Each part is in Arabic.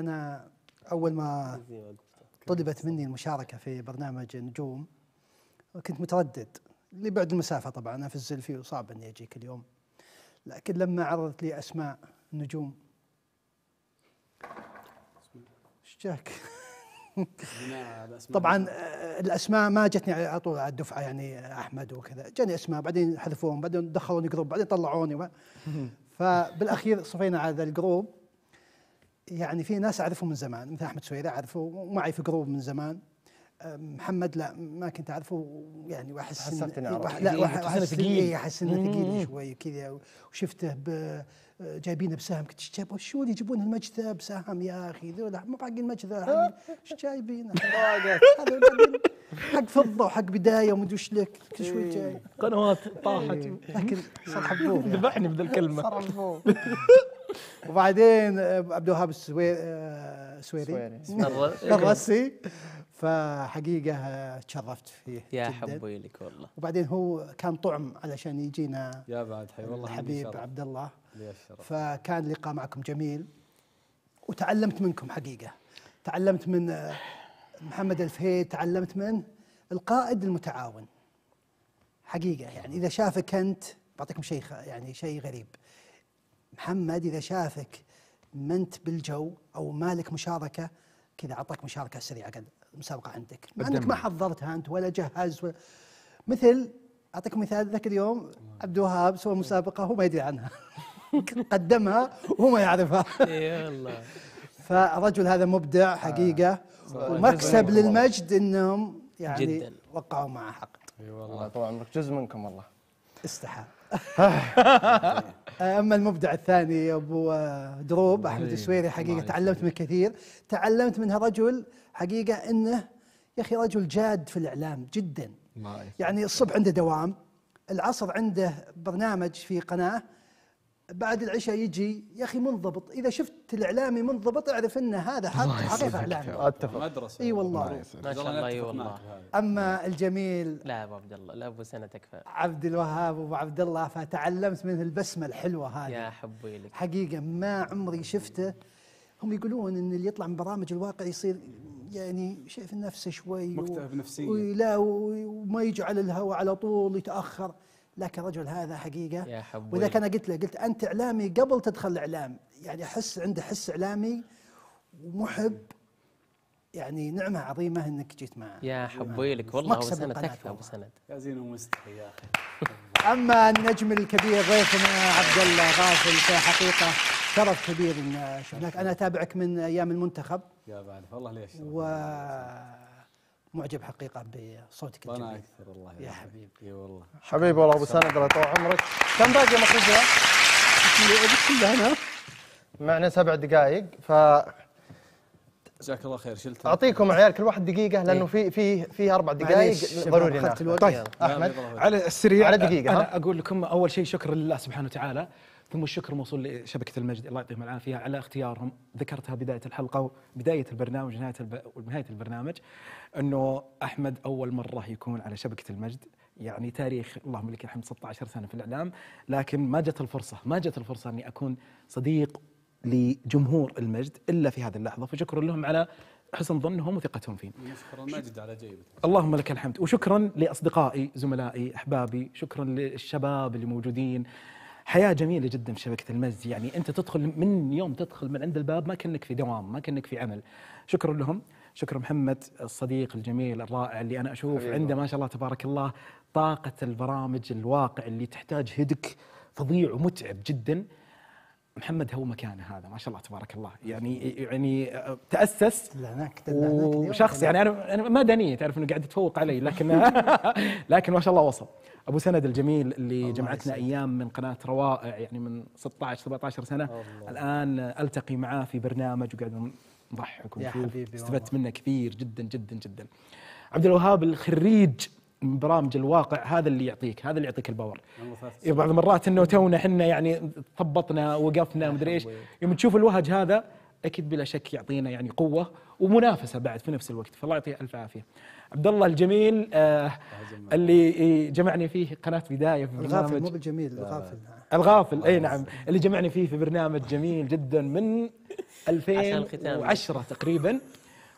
أنا أول ما طلبت مني المشاركة في برنامج نجوم كنت متردد لبعد المسافة طبعا أنا في الزلفي وصعب إني أجي كل يوم لكن لما عرضت لي أسماء نجوم إيش جاك؟ طبعا آه، الأسماء ما جتني على طول على الدفعة يعني أحمد وكذا. جاني أسماء بعدين حذفوهم بعدين دخلوني جروب بعدين طلعوني فبالأخير صفينا على ذا الجروب يعني في ناس أعرفهم من زمان مثل أحمد سويرة أعرفه ومعي في جروب من زمان. أه، محمد لا ما كنت أعرفه يعني وأحس حسبت أعرفه. واح- لا ثقيل. إيه، احس انه ثقيل شوي كذا وشفته ب جايبينه بسهم قلت إيش جابوا شو اللي يجيبون المجثه بسهم؟ يا أخي ذولا مو باقي المجثه حق- إيش جايبين هذا بعدين حق فضة وحق بداية ومدري وش لك كل شوي جاي. قنوات طاحت. لكن صرحبوه يعني. ذبحني بذا الكلمة. وبعدين آه، عبد الوهاب السوي- آه، السويري سويري. الرسي. فحقيقة آه، تشرفت فيه يا. حبي لك والله. وبعدين هو كان طعم علشان يجينا يا بعد حي والله الحبيب. عبد الله. فكان لقاء معكم جميل. وتعلمت منكم حقيقة. تعلمت من آه، محمد الفهيد تعلمت من القائد المتعاون. حقيقة يعني إذا شافك أنت بعطيكم شيء يعني شيء غريب. محمد إذا شافك ما أنت بالجو أو مالك مشاركة كذا أعطاك مشاركة سريعة قال المسابقه عندك. مع انك ما حضرتها أنت ولا جهز ولا مثل اعطيكم مثال ذاك اليوم عبد الوهاب سوى مسابقة هو ما يدري عنها. قدمها وهو ما يعرفها. اي والله فالرجل هذا مبدع حقيقة. ومكسب للمجد إنهم يعني جداً. وقعوا معه حق. أي الله والله طول عمرك جزء منكم والله. استحى. أما المبدع الثاني أبو دروب أحمد السويري حقيقة تعلمت منه كثير. تعلمت منها رجل حقيقة إنه يا أخي رجل جاد في الإعلام جدا. يعني الصبح عنده دوام العصر عنده برنامج في قناة بعد العشاء يجي يا أخي منضبط إذا شفت الإعلامي منضبط اعرف إن هذا حق حقيقة إعلامي. أتفق. مدرسة. إي والله. ما شاء الله إي والله. أما الجميل لا أبو عبد الله لا أبو سنه تكفى. عبد الوهاب وابو عبد الله فتعلمت منه البسمة الحلوة هذه. يا حبي لك. حقيقة ما عمري شفته. هم يقولون إن اللي يطلع من برامج الواقع يصير يعني شايف نفسه شوي مكتئب نفسياً. ولا و- وما يجي على الهواء على طول يتأخر. لكن الرجل هذا حقيقة. يا حبي وذاك أنا قلت له قلت أنت إعلامي قبل تدخل الاعلام يعني أحس عنده حس إعلامي ومحب. يعني نعمة عظيمة إنك جيت معه يا حبي لك والله ابو القناة تكفى ابو. سند يا زين ومستحي يا أخي. أما النجم الكبير ضيفنا عبد الله غافل فحقيقه شرف كبير إن شفناك. أنا أتابعك من أيام المنتخب. يا بعد والله لي الشرف ومعجب حقيقة بصوتك الجميل. أكثر والله يا حبيبي. إي والله. حبيبي والله أبو سند الله يطول عمرك. كم باقي مخرجها؟ كلها انا معنا سبع دقائق فاعطيكم جزاك الله خير شلت عيال كل واحد دقيقة لأنه في في في أربع دقائق ضروري ناخذ. طيب أحمد. على السريع على دقيقة، أنا ها؟ أقول لكم أول شيء شكر لله سبحانه وتعالى ثم الشكر موصول لشبكة المجد الله يعطيهم العافية. على اختيارهم ذكرتها بداية الحلقة وبدايه البرنامج ونهايه الب... ونهايه البرنامج أنه أحمد أول مرة يكون على شبكة المجد يعني تاريخ اللهم لك الحمد 16 سنة في الإعلام لكن ما جت الفرصة ما جت الفرصة أني أكون صديق لجمهور المجد إلا في هذه اللحظة فشكرا لهم على حسن ظنهم وثقتهم فيني نشكر المجد على جيبته اللهم لك الحمد وشكرا لأصدقائي زملائي أحبابي شكرا للشباب اللي موجودين. حياة جميلة جدا في شبكة المجد يعني أنت تدخل من يوم تدخل من عند الباب ما كأنك في دوام ما كأنك في عمل. شكرا لهم. شكرا محمد الصديق الجميل الرائع اللي أنا أشوف عنده ما شاء الله تبارك الله طاقة البرامج الواقع اللي تحتاج هدك فظيع ومتعب جدا. محمد هو مكانه هذا ما شاء الله تبارك الله. يعني يعني تأسس دلعناك. وشخص يعني أنا أنا ما دني تعرف إنه قاعد يتفوق علي لكن لكن ما شاء الله وصل. أبو سند الجميل اللي جمعتنا أيام من قناة روائع يعني من 16 17 سنة. الآن ألتقي معاه في برنامج وقاعد نضحك ونشوف. استفدت منه كثير جدا جدا جدا. عبد الوهاب الخريج. برامج الواقع هذا اللي يعطيك هذا اللي يعطيك الباور. إيه بعض المرات إنه تونا إحنا يعني ثبطنا وقفنا مدري إيش. يوم تشوف الوهج هذا أكيد بلا شك يعطينا يعني قوة ومنافسة بعد في نفس الوقت. فالله يعطيه ألف عافية. عبد الله الجميل آه اللي جمعني فيه قناة بداية في الغافل برنامج مو بالجميل الغافل. الغافل إي نعم. اللي جمعني فيه في برنامج جميل جدا من الختام. 2010 تقريبا.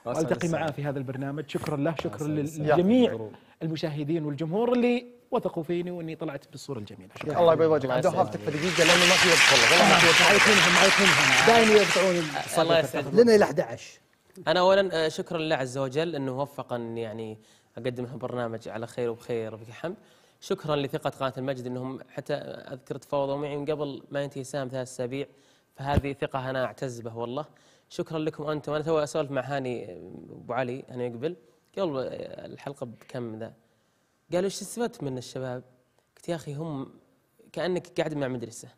والتقي. معاه في هذا البرنامج. شكرا له شكرا. للجميع. المشاهدين والجمهور اللي وثقوا فيني وإني طلعت بالصورة الجميلة. شكرا. الله يبيض وجهك عبد الوهاب تكفى دقيقة لأنه ما في وقت والله. ما في وقت. معي منهم دائما يقطعون الله يسعدك لنا إلى 11 أنا اولا آه، شكرا لله عز وجل إنه وفقني يعني أقدم هالبرنامج على خير وبخير وبك حمد. شكرا لثقة قناة المجد إنهم حتى اذكر تفاوضوا معي من قبل ما ينتهي سام ثلاث اسابيع فهذه ثقة أنا أعتز به والله. شكرا لكم أنتم. أنا تو أسولف مع هاني آه، أبو علي هاني يقبل قبل الحلقة بكم ذا قالوا إيش استفدت من الشباب؟ قلت يا أخي هم كأنك قاعد مع مدرسة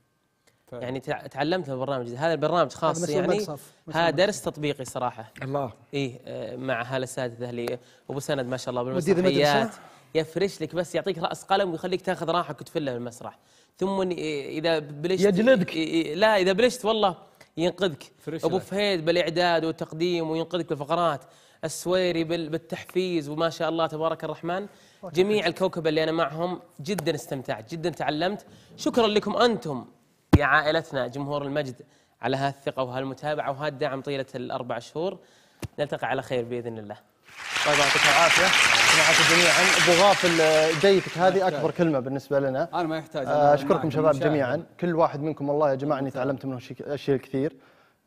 فعلا. يعني تع- تعلمت من البرنامج هذا البرنامج خاص يعني هذا درس تطبيقي صراحة الله آه، مع هالاساتذه اللي أبو سند ما شاء الله بالمسرحيات؟ يفرش لك بس يعطيك رأس قلم ويخليك تاخذ راحة وتفله في المسرح ثم إن- إذا بلشت يجلدك. إيه- إيه- لا إذا بلشت والله ينقذك. أبو. فهيد بالإعداد والتقديم وينقذك بالفقرات. السويري بال- بالتحفيز وما شاء الله تبارك الرحمن. جميع الكوكب اللي أنا معهم جدا استمتعت جدا تعلمت. شكرا لكم أنتم يا عائلتنا جمهور المجد على هالثقه وهالمتابعه وهالدعم طيلة الأربع شهور. نلتقي على خير بإذن الله. الله يعطيك العافية. سمعت جميعا. أبو غافل آه، جيتك هذه أكبر كلمة بالنسبة لنا. أنا ما يحتاج آه، أشكركم شباب. جميعا. كل واحد منكم والله يا جماعة إني تعلمت منه شي- أشياء كثير.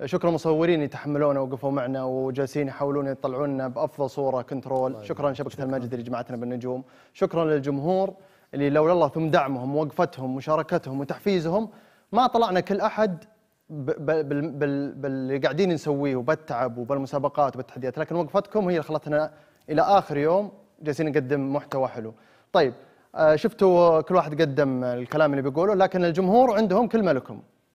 آه، شكرا مصورين يتحملونا وقفوا معنا وجالسين يحاولون يطلعونا بأفضل صورة كنترول. شكرا شبكة المجد اللي جمعتنا بالنجوم. شكرا للجمهور اللي لولا الله ثم دعمهم ووقفتهم ومشاركتهم وتحفيزهم ما طلعنا كل أحد باللي قاعدين نسويه وبالتعب وبالمسابقات وبالتحديات. لكن وقفتكم هي اللي خلتنا إلى آخر يوم جالسين نقدم محتوى حلو. طيب آه، شفتوا كل واحد قدم الكلام اللي بيقوله لكن الجمهور عندهم كلمة لكم.